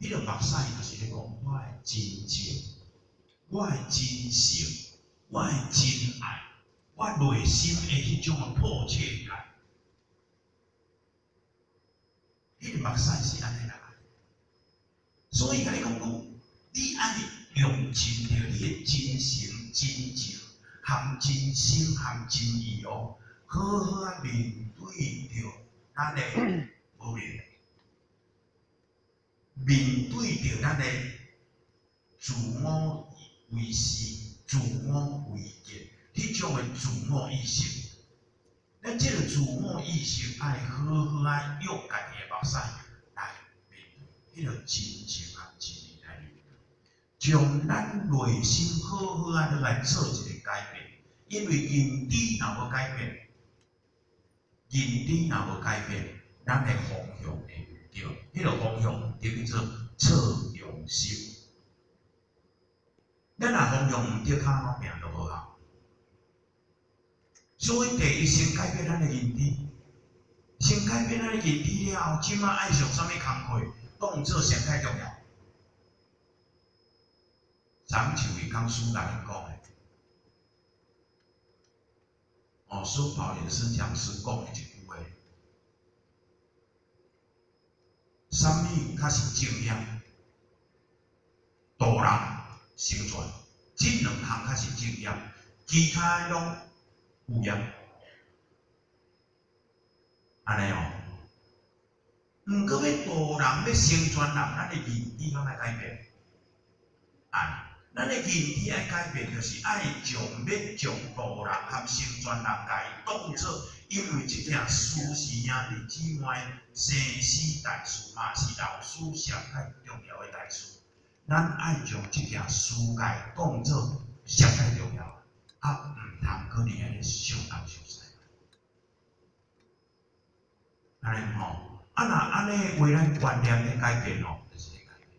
迄个目屎就是咧讲我诶真情，我诶真诚，我诶真爱，我内心诶迄种诶迫切感。迄个目屎。是安尼来，所以甲你讲讲，你爱用尽着你诶真诚、真情、含真心、含真意哦，好好啊面对着咱诶无面。面对着咱的自我为是、自我为结，迄种的自我意识，咱即个自我意识爱好好啊用家己的目屎来面对，迄个真情啊真意来面对，将咱内心好好啊来做一个改变，因为认知若无改变，认知若无改变，咱的方向会。对，迄个方向叫做错用心。咱若方向毋对，骹方命都无好。所以第一先改变咱的认知，先改变咱的认知了后，即马爱上啥物工课，动作上太重要。咱像伊刚书甲咱讲的，哦，苏宝也是讲师讲的一句话。啥物较是正业？度人生存，即两项较是正业，其他拢副业。安尼哦，毋过要度人要生存人，咱的认知敢爱改变。啊，咱的认知爱改变，就是爱将要将度人和生存人家己当作。因为即件事是兄弟姊妹生死大事嘛，是老师上介重要的大事。咱爱将即件事界当作上介重要，啊，毋通可能安尼上当上西。安尼吼，啊若安尼为咱观念的改变哦，就是改变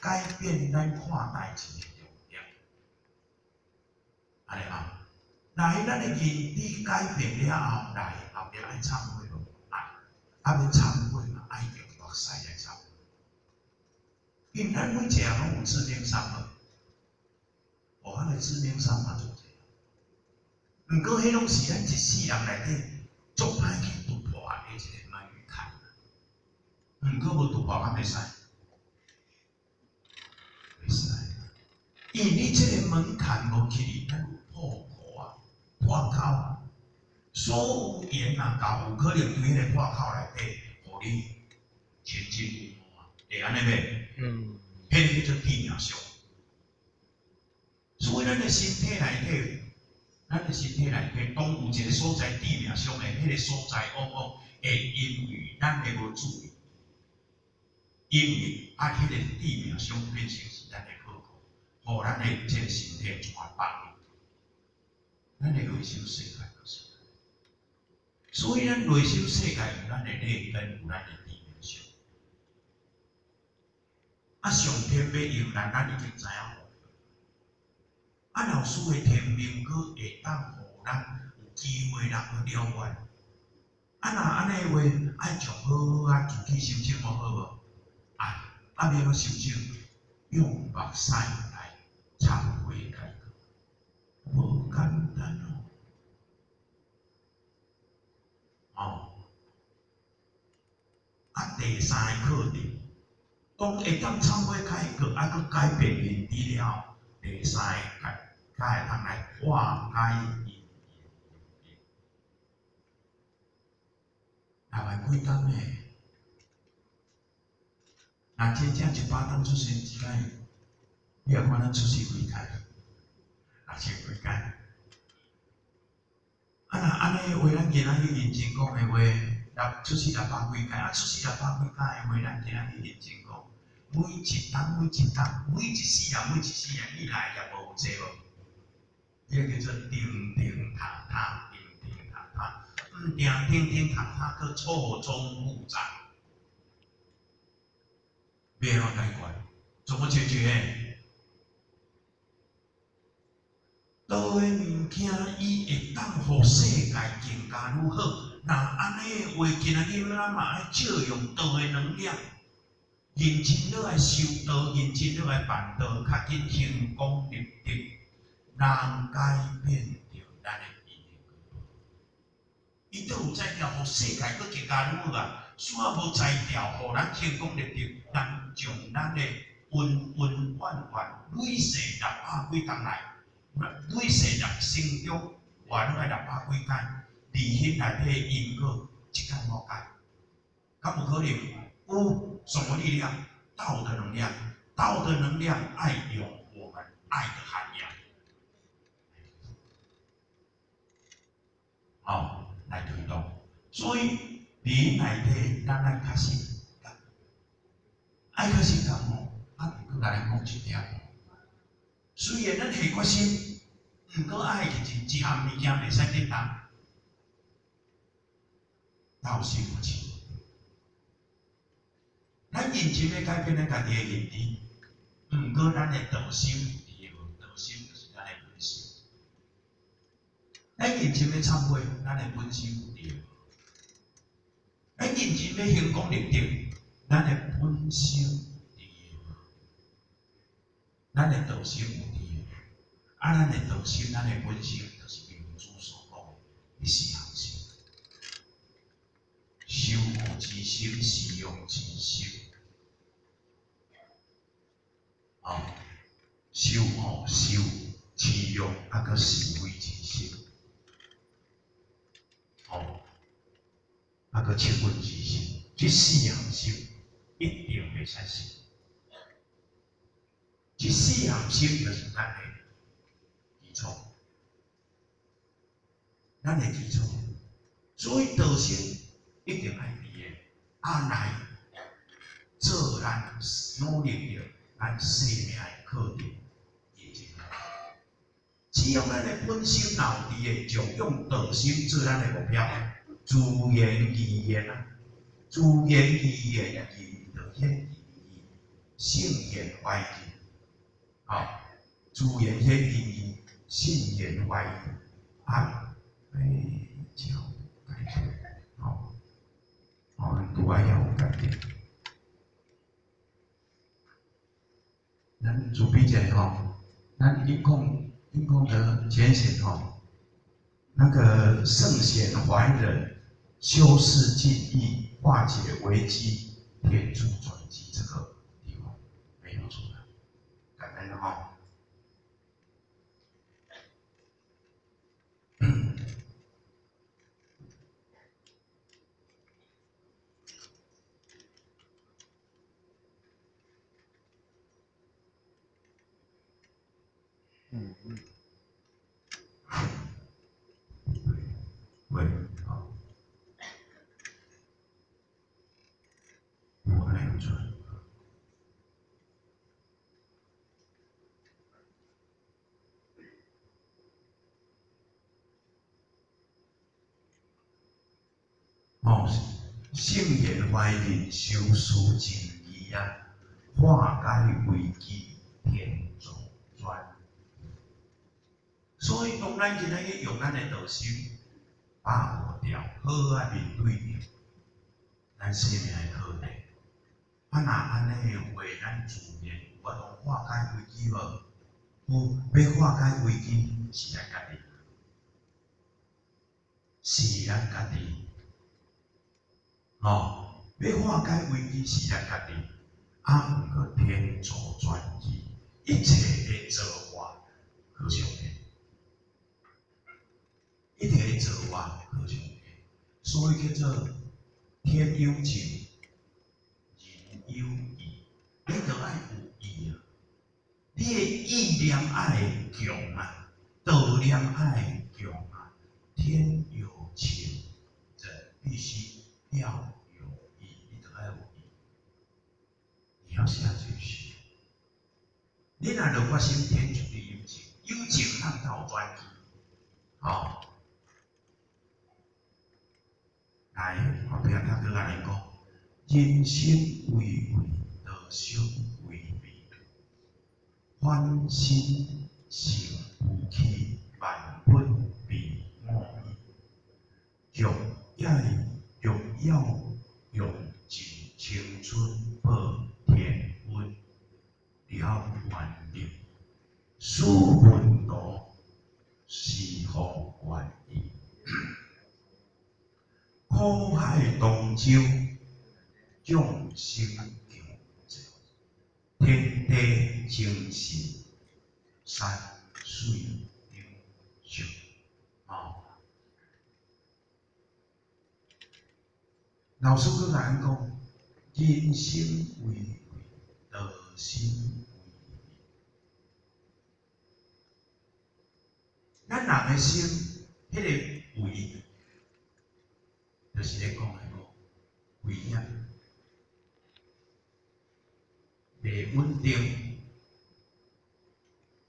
咱，改变咱看待事的重点，安尼啊。来，咱的认知改变了后，来后壁爱忏悔咯，爱，啊要忏悔嘛，爱用目屎来忏悔。因咱每一个拢有致命伤嘛，哦，咱的致命伤嘛就这样。毋过，迄拢是咱一世人内底足歹去突破的一个门槛。毋过，无突破敢袂使，袂使。因你这个门槛无去，咱破。破口，所有言若到有可能对迄个破口内底，互你前进会安尼袂？嗯，迄个叫做致命伤。所以咱的身体内底，咱的身体内底，当有一个所在致命伤的迄个所在，往往会因为咱的无注意，因为啊，迄个致命伤变成是咱的破口，互咱的这个身体全放。咱的内心世界就是，所以咱内心世界有咱的内根，有咱的地面上。啊，上天要用咱，咱已经知影。啊，老师的天命阁会当互咱有机会人去了解。啊，若安尼话，爱从好好啊，自己心情好好无？啊，啊，要心情用目屎来忏悔改革，无简单哦。哦，啊，第三个课题，当会当参会改革，啊，佮改变认知了，第三个改，才会通来化解认知。大概几工呢？那真正一百当出现之间，你也看咱出世几工？啊，是几工？啊，若安尼话，咱今仔日认真讲的话，六出世六百几届，啊，出世六百几届的话，咱今仔日认真讲，每一档每一档，每一世人每一世人，你来也无济无，迄个叫做叮叮塔塔，叮叮塔塔，毋定叮叮塔塔，佮错综复杂，变化太快，怎么解决？倒个物件，伊会当互世界更加愈好。那安尼话，今仔日咱嘛爱借用倒个能量认真落来修道，认真落来办道，较紧成功立德，人改变着咱的意念。伊都有在调，互世界搁更加好啊！煞无在调，互咱成功立德，咱将咱的恩恩怨怨累世六百几工来，累世六生中换来六百几工，利息内底因果一间无解，敢有可能？有什么力量？道的能量，道的能量，爱有我们爱的涵养。好，来推动。所以，你内底咱爱开始，爱开始干哦。啊，佮大家讲一点。虽然咱下决心，毋过爱就是一项物件袂使简单，道心不齐。咱认真要改变咱家己诶认知，毋过咱诶道心伫无，道心就是咱诶本心。咱认真要忏悔，咱诶本心有伫无？咱认真要行功立德，咱诶本心伫无？咱诶道心有伫？啊，咱诶道心，咱诶本心，就是民主所讲诶四行心：修护之心、使用之心。哦，修哦修，持用啊个是为之心，哦，啊个切分之心，这四样心一定袂使失。这四样心就是咱的错，咱的基础，所以道心一定爱伫的，阿来做咱努力着。咱生命的课题，已经只要咱的本心老伫的，就用道心做咱的目标，自言自言啊，自言自言言的言语，信言怀疑，好，自言言语，信言怀疑，啊，非常改变，好，好，都爱要改变。咱主笔者吼，咱音控音控的简写吼，那个圣贤怀忍，修饰记忆，化解危机，天助转机，这个地方没有出来，感恩哈。嗯嗯，喂，好，我来做。哦，圣言怀念，修书情义啊，化解危机，天助转。所以，当咱今仔日用咱的道心把握掉，好啊面对着咱生命的课题。啊，若安尼的话，咱自然有法化解危机无？有，要化解危机是咱家己，是咱家己。哦，要化解危机是咱家己，啊，毋过天助转机，一切的造化，可上天。一定会做完，好像，所以叫做天有情，人有义，你着爱有义啊！你的意念爱强啊，道念爱强啊，天有情，要有意，你着爱有意，你要下决心。你若着发心，天就会有情，有情咱道转机，好。来，后壁他搁安尼讲：人生为为，道生为为，欢心成不起，万分比莫意。用爱，用药，用尽青春报天恩。了原力，使运动是否愿意？苦海东洲，众生求者，天地精神，山水流长。啊！老师跟咱讲，人生为为，道心为咱人的心，迄个为。就是咧讲迄个危险、袂稳定、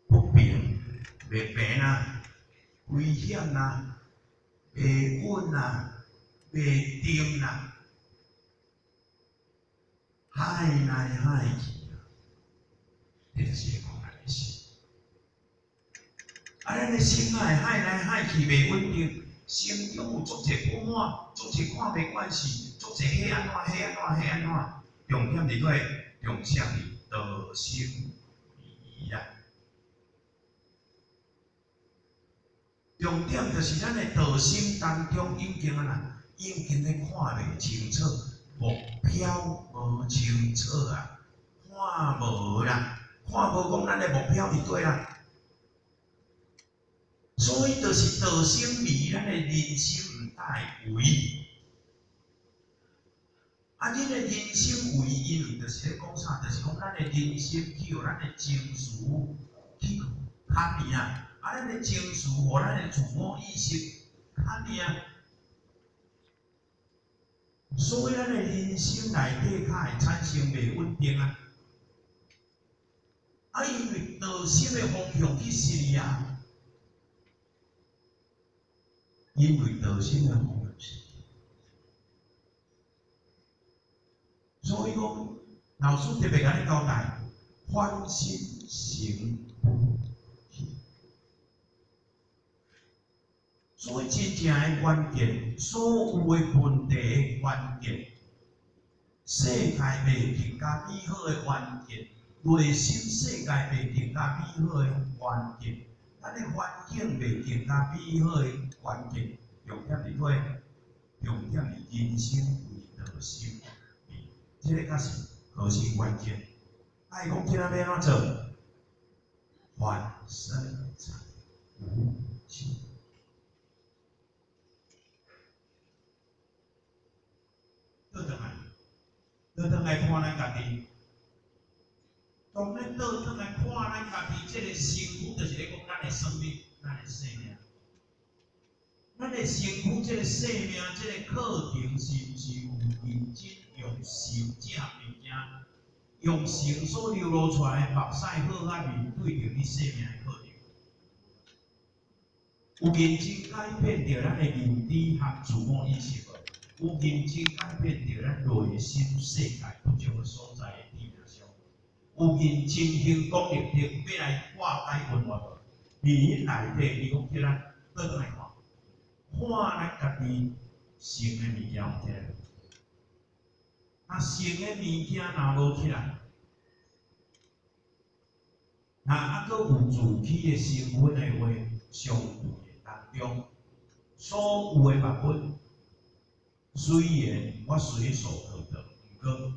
不平、袂平啊、危险啊、袂稳啊、袂定啊，害来害去啊，这就是讲咱的心。啊，咱的心啊，害来害去，袂稳定。心中有足侪不满，足侪看袂惯事，足侪黑暗怎黑暗怎黑暗怎，重点伫个重视伫道心仪啊。重点就是咱的道心当中已经啊啦，已经咧看袂清楚，目标无清楚啊，看无啦，看无讲咱的目标伫对啦。所以，就是道心离咱的人生唔带为，啊，咱的人生为因为就是咧讲啥？就是讲咱的人生去互咱的情绪去较命啊，啊，咱的情绪互咱的自我意识较命，所以咱的人生内底较会产生袂稳定啊，啊，因为道心的方向去势啊。因为道心的方式，所以讲老师特别甲你交代，欢心行不起。所以真正的关键，所有的问题的关键，世界未更加美好的关键，内心世界未更加美好的关键。咱的环境未更加美好的环境，重点伫块，重点伫人生为道心，即个才是核心关键。爱讲今仔要安怎做？还生财无尽。倒转来，倒转来看咱家己。当咱倒转来看咱家己，即个幸福，就是咧讲咱的生命，咱的生命。咱的幸福，即个生命，即个课程，是毋是有认真用心食物件，用心所流露出来目屎好啊面对着你生命的课程？有认真改变着咱的认知和自我意识无？有认真改变着咱内心世界不足的所在的地面上？有认真行功力力要来化解困惑无？你内底你讲起来，倒转来看，看咱家己成的物件有起来，那成的物件若无起来，那啊搁有自己的身份的话，相对当中，所有的物品，虽然我随手可得，毋过，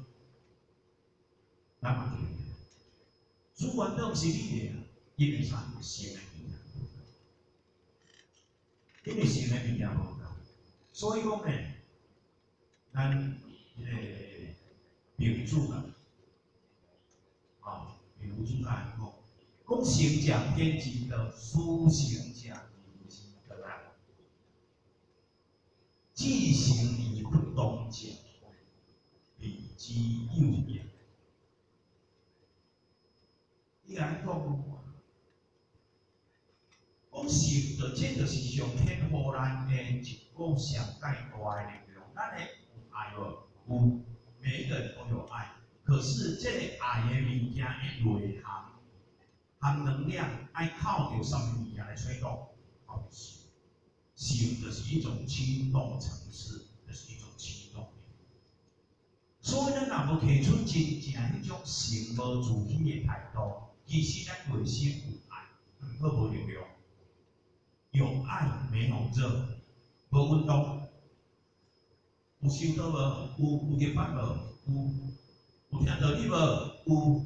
咱嘛就。主管都是你的，因为啥？心的力量，因为心的力量无够，所以讲呢，咱迄个民主啊，啊，民主讲讲，讲行讲天机的，书行讲天机的啦，既行而不动讲，理之有也。伊安讲，讲是，就这就是上天互咱的一个上介大的力量。咱的爱哦，有每一个人都有爱，可是这个爱的物件的内涵含能量，爱靠着什么物件来吹动？靠心，心就是一种驱动程式，就是一种驱动力。所以咱若无提出真正迄种诚无自欺的态度，其实咱内心有爱，毋过无力量。有爱没有热，无运动，有修道无？有有点班无？有有听道理无？有，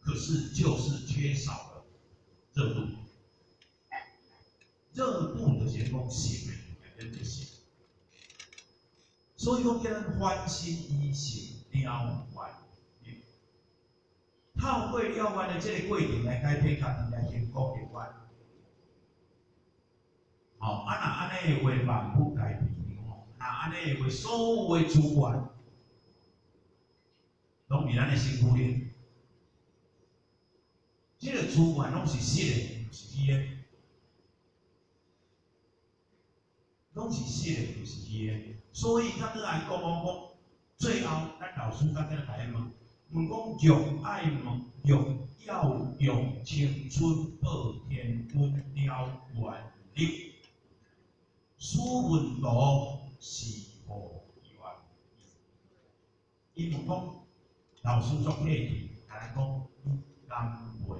可是就是缺少了热度。热度的是讲心诶，变变心。所以讲，叫咱欢心以心了完。透过了完的这个过程来改变家己来幸福的完。哦，啊那安尼话万不改变哦，那安尼话所有资源，拢伫咱的身躯里，即个资源拢是实的，是虚的，拢是实的，就是虚的。所以咱来讲讲讲，最后咱老师甲咱来问，问讲用爱问，用要用青春报天温了原力。书文图是无疑问，伊问讲老师作客气，来讲你敢袂？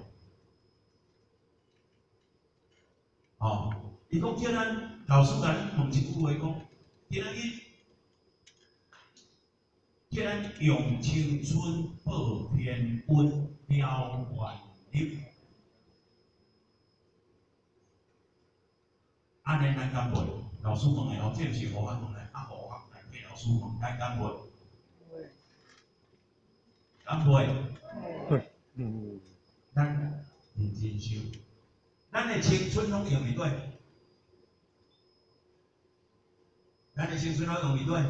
哦，伊讲叫咱老师甲咱问一句话讲，今仔日叫咱用青春报天温了原力，安尼咱敢袂？老师问的哦，这毋是学问问的，啊，学学来替老师问，该敢袂？敢袂？会，嗯，咱认真修，咱的青春拢用伫对，咱的青春拢用伫对，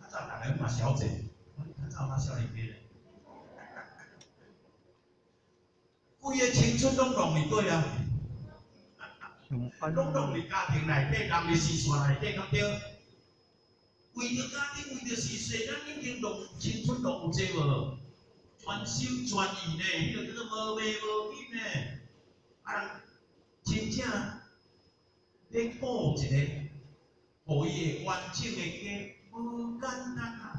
较早大家嘛小姐，较早嘛少年兵咧，规个青春拢用伫对啊。拢拢伫家庭内底，人伫时线内底，咁对？为着家庭，为咱已经浪青春浪有济无？全心全意呢，迄个叫做无迷无紧呢。啊，真正咧过一个，互伊个完整的家，无简单啊。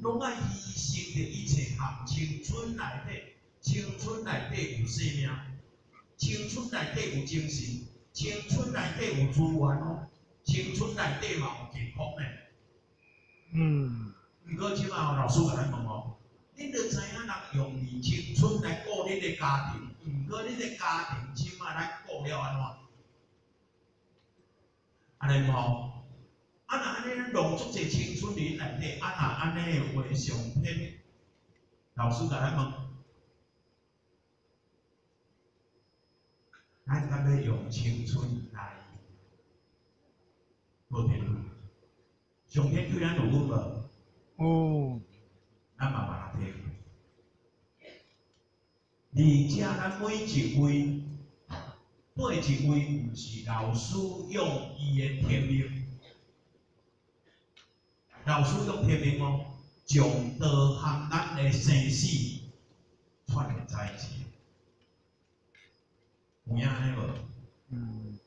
拢爱牺牲着一切，含青春内底，青春内底有生命，青春内底有精神。青春内底有资源哦，青春内底嘛有健康呢。嗯。毋过即马老师甲咱问哦，恁着知影人用年青春来顾恁的家庭，毋过恁的家庭即马来顾了安怎？安尼无？尼咱浪足者青春里内底，啊那安尼的话上天，老师甲咱问。咱敢要用青春来过天路，上天对咱有福无？哦，咱慢慢来听。而且咱每一位，每一位毋是老师用伊的天命，老师用天命哦，将道和咱的生死串联在一起。有影安尼无？嗯。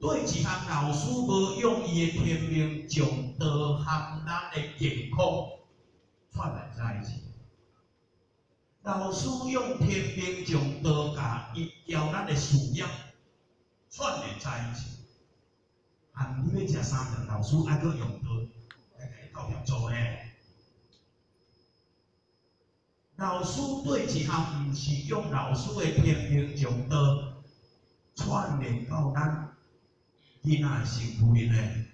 对一项老师无用伊的天命，将道和咱的健康串联在一起。老师用天命将道甲伊交咱的事业串联在一起。啊，你要食三顿，老师爱搁用刀来甲伊斗做诶。老师对一项毋是用老师的天命将道串联到咱囡仔的身躯里呢？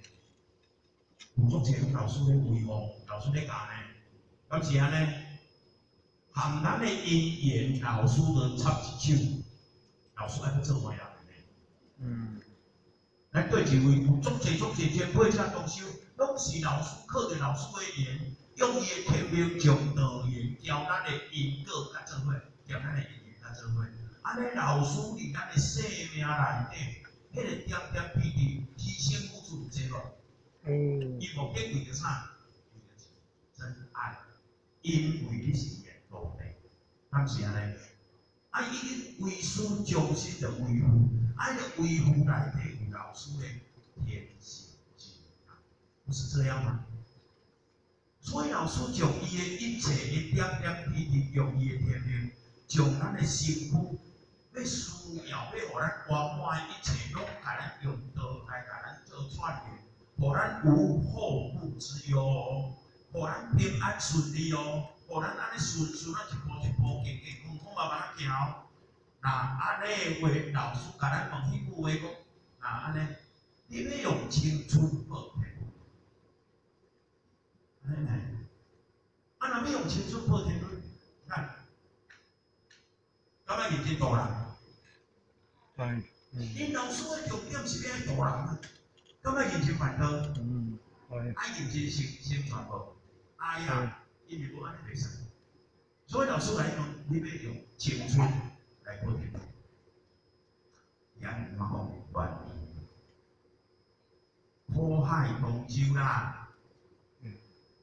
有足侪老师咧维护，老师咧教呢，敢是安尼？含咱的因缘，老师都插一手，老师爱去做伙啊？嗯，咱对一位有足侪足侪前辈遮动手，拢是老师靠着老师的言。用伊的天命将导言教咱的因果甲做伙，教咱的因缘甲做伙。安尼老师伫咱的生命内底，迄个点点滴滴牺牲付出有济无？嗯。伊目的为着啥？为着真爱，因为你是缘故的，敢是安尼？啊，伊为师终身着维护，啊，着维护内底有老师的天性，不是这样吗？所以老师将伊的一切一点点滴滴，用伊的天命，将咱的辛苦要需要要互咱圆满一切，拢甲咱用刀来甲咱做串联，互咱无后顾之忧，互咱平安顺利哦，互咱安尼顺顺啊一步一步健健康康慢慢啊行。那安尼话，老师甲咱问迄句话讲，那安尼，你要用青春报天。安尼，啊，若要用青春报天论，看，敢若认真大人？哎，嗯。因老师的重点是要爱大人啊，敢若认真烦恼，嗯，哎，爱认真先先传播，哎呀，因为我安尼袂使，所以老师来讲，你要用青春来报天，阳光万里，苦海同舟啦。嗯，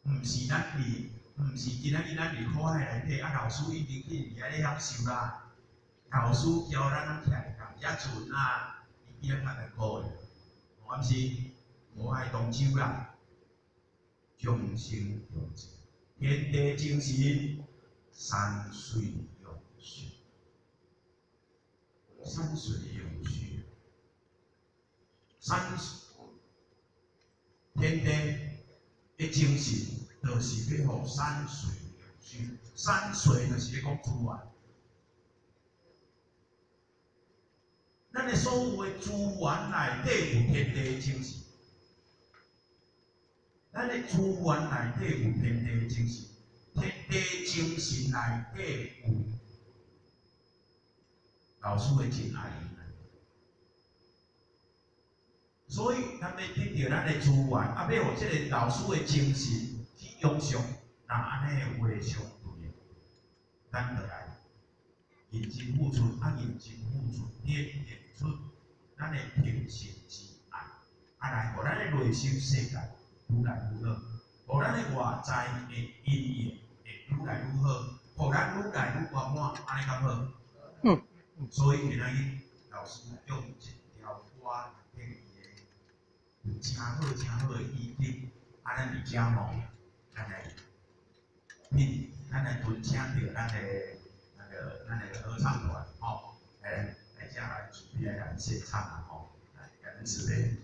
毋是咱伫，毋是今仔日咱伫苦海内底，啊老师已经去遐咧享受啦。老师教咱啊徛伫共遮船啊，伊边啊较苦诶，我毋是苦海同舟啦。众生有情，天地精神，山水有序，山水有序，山水天地。的精神，就是要互山水有序。山水就是咧讲资源，咱的所有的资源内底有天地精神，咱的资源内底有天地精神，天地精神内底有老师的真爱。所以，咱要得到咱的资源，啊，要有即个老师的精神去用上，那安尼的话相对，咱就来认真付出，啊，认真付出，点点出咱的平心之爱，啊，来互咱的内心世界愈来愈好，互咱的外在的因缘会愈来愈好，互咱愈来愈圆满，安尼较好。嗯。所以今仔日老师用一条歌来给伊的。有真好真好的意境，啊，咱伫遮吼，咱来，聘，咱来分请着咱的那个咱个合唱团，吼，来来遮来准备来咱现唱啊，吼，来感恩慈悲。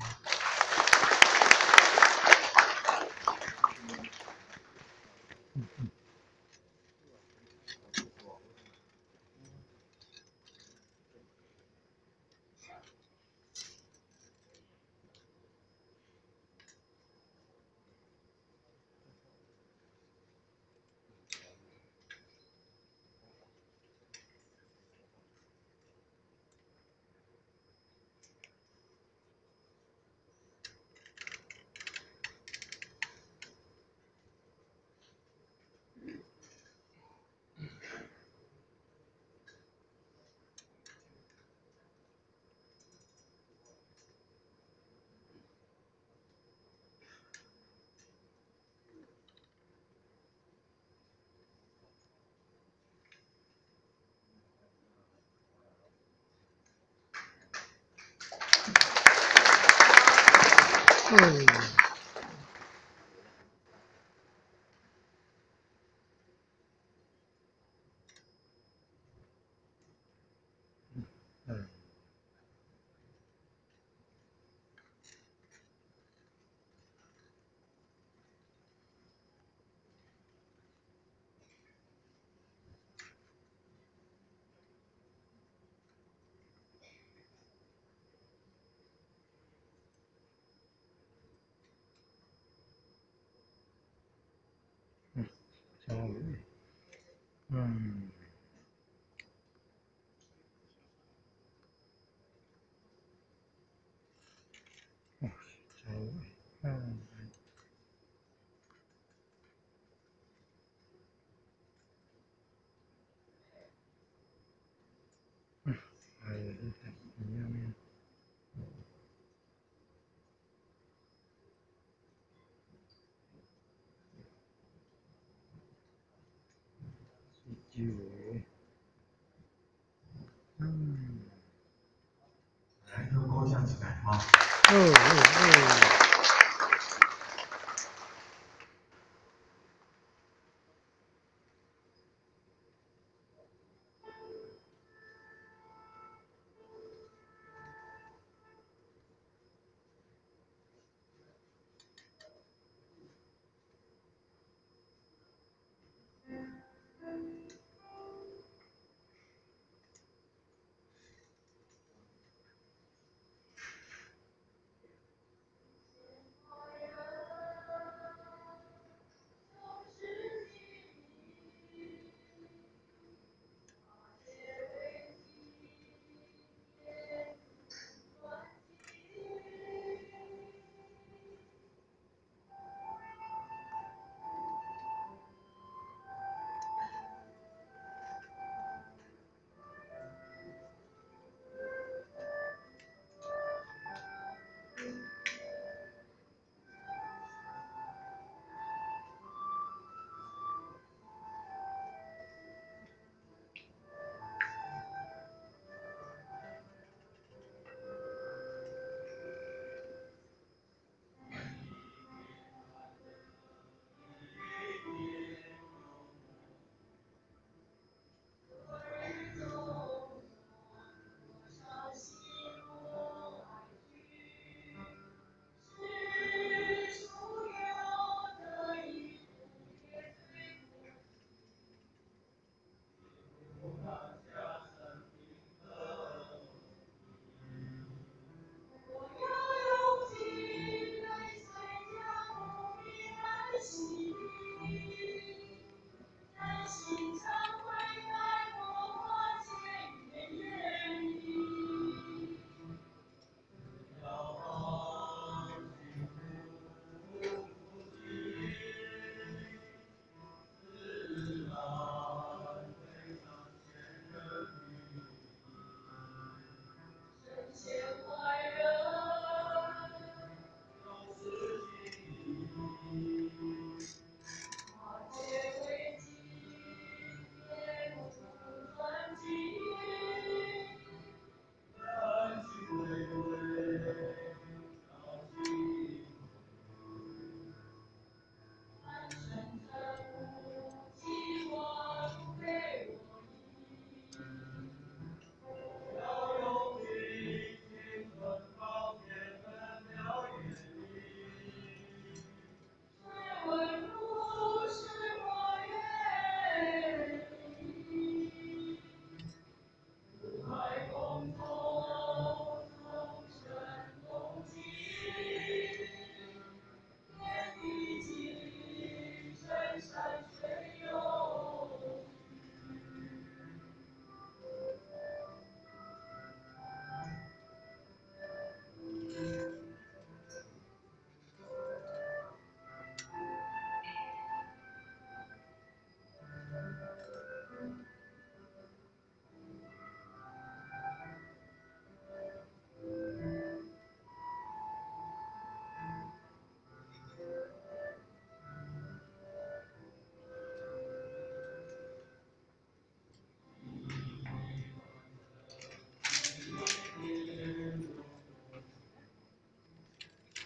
嗯，小雨，嗯，哦，小雨，嗯，嗯，哎呀，一样样。嗯，来，个歌唱一下，吼。哦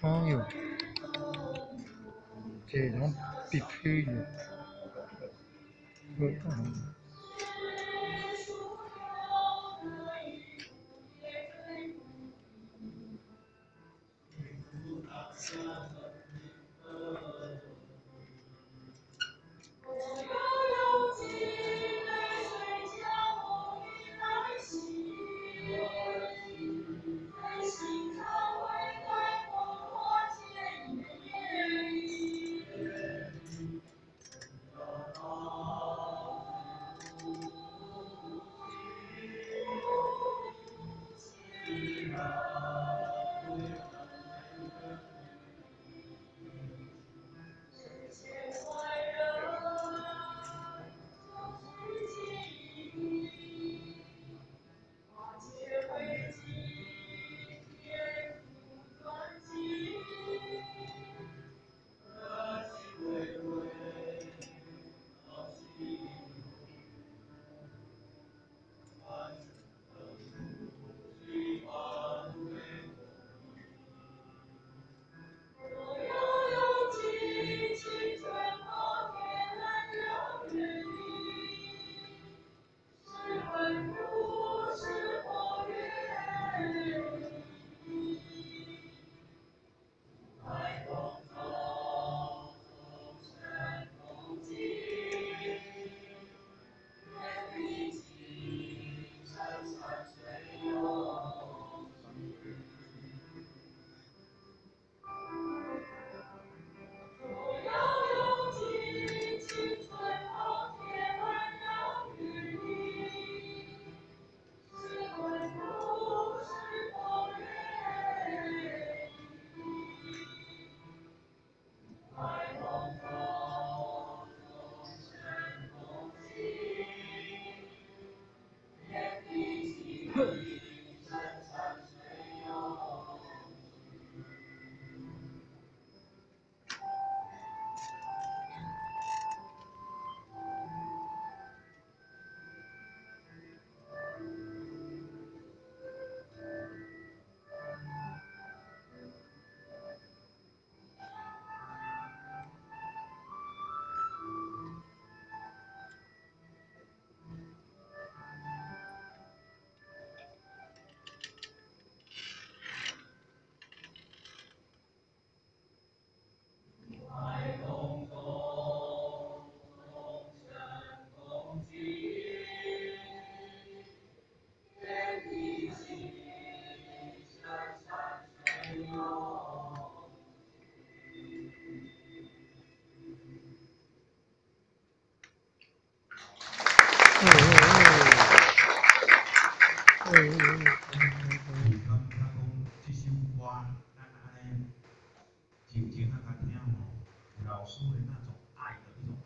朋友，这种必须用，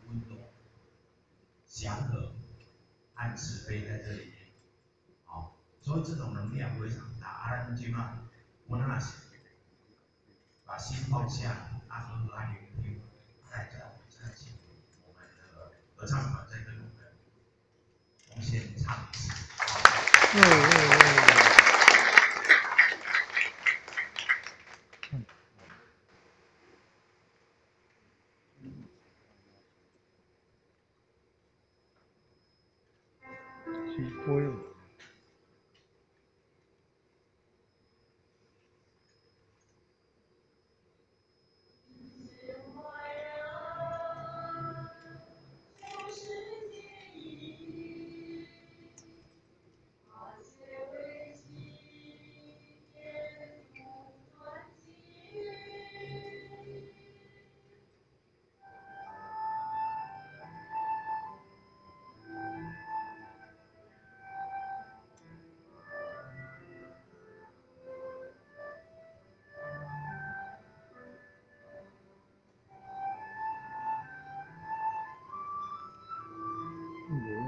不动。这种能量非常大，阿兰金嘛，我那是把心放下，阿和阿灵听，在这在请我们的合唱团重新唱一次，Ooh.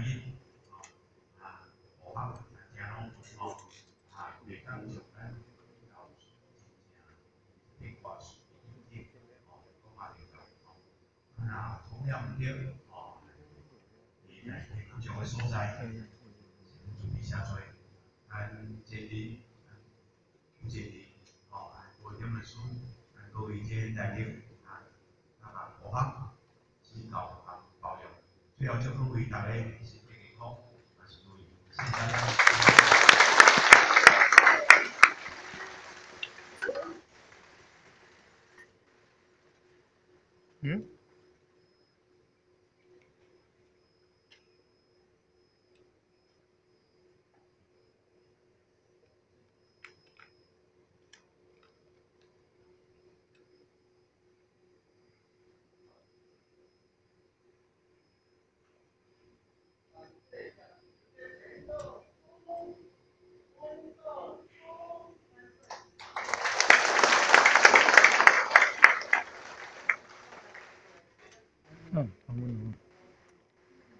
讲今仔日，吼啊，互咱大家拢吼啊，袂当像咱老师真正迄挂书一定吼，讲嘛袂当吼，啊，同样对吼，你来迄种个所在，准备写做，咱这里，这里吼，五点的书，咱各位这大家啊，啊嘛互学，指导啊包容，最后祝各位大家身